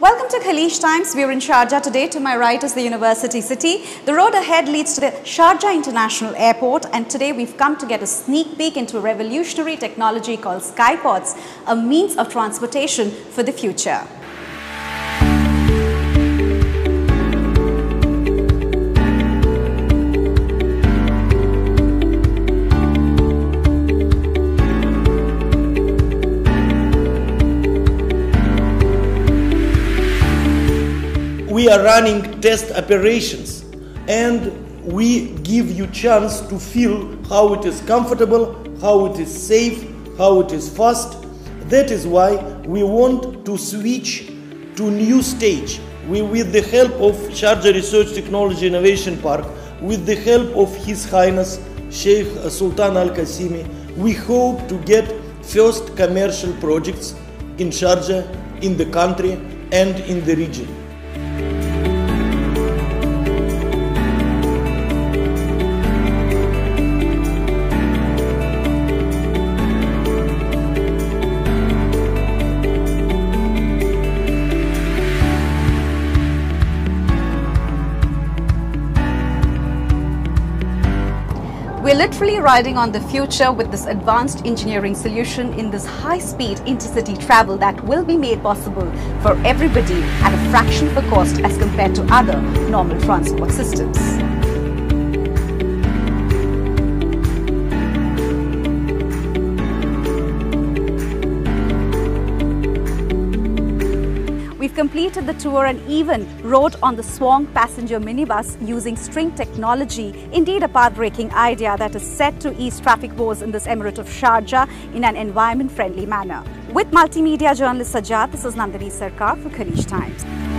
Welcome to Khaleej Times. We're in Sharjah today. To my right is the University City. The road ahead leads to the Sharjah International Airport and today we've come to get a sneak peek into a revolutionary technology called Skypods, a means of transportation for the future. We are running test operations and we give you chance to feel how it is comfortable, how it is safe, how it is fast. That is why we want to switch to new stage. We, with the help of Sharjah Research Technology Innovation Park, with the help of His Highness Sheikh Sultan Al Qasimi, we hope to get first commercial projects in Sharjah, in the country, and in the region. We're literally riding on the future with this advanced engineering solution in this high-speed intercity travel that will be made possible for everybody at a fraction of the cost as compared to other normal transport systems. Completed the tour and even rode on the Swang passenger minibus using string technology. Indeed, a path-breaking idea that is set to ease traffic woes in this emirate of Sharjah in an environment-friendly manner. With multimedia journalist Sajjad, this is Nandini Sarkar for Khaleej Times.